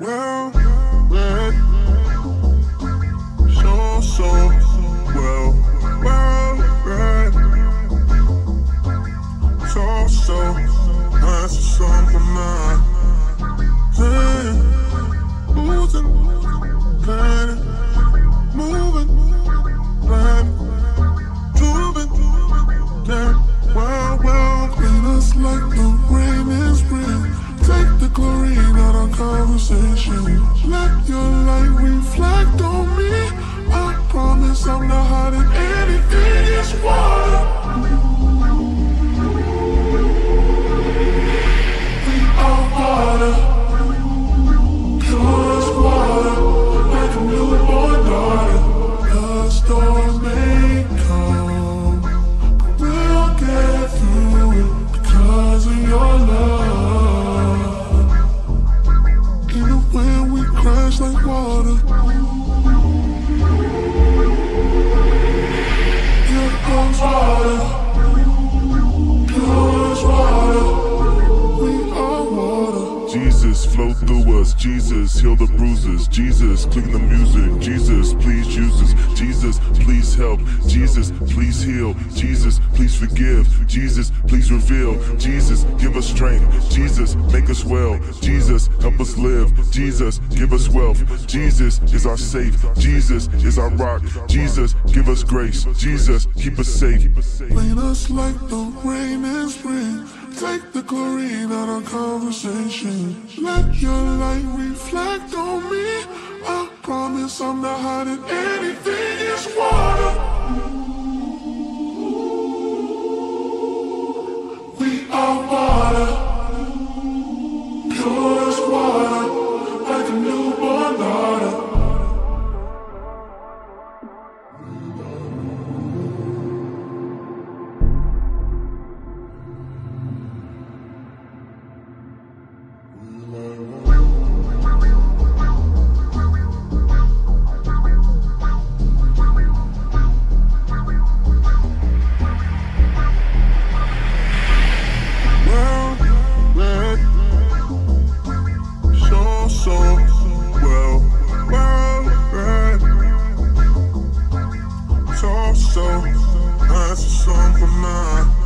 Well, red. So, so, well, well, red. So, so, a song for mine. Let your light reflect. on like water. Here comes water. Water. We are water. Jesus, flow through us. Jesus, heal the bruises. Jesus, clean the music. Jesus, please use us. Jesus, please help. Jesus, please heal. Jesus, please forgive. Jesus, please reveal. Jesus, give us strength. Jesus, make us well. Jesus, help us live. Jesus, give us wealth. Jesus is our safe. Jesus is our rock. Jesus, give us grace. Jesus, keep us safe. Clean us like the rain in spring. Take the chlorine out of conversation. Let your light reflect on me. I promise I'm not hiding anything. It's water. So, so, that's a song for mine.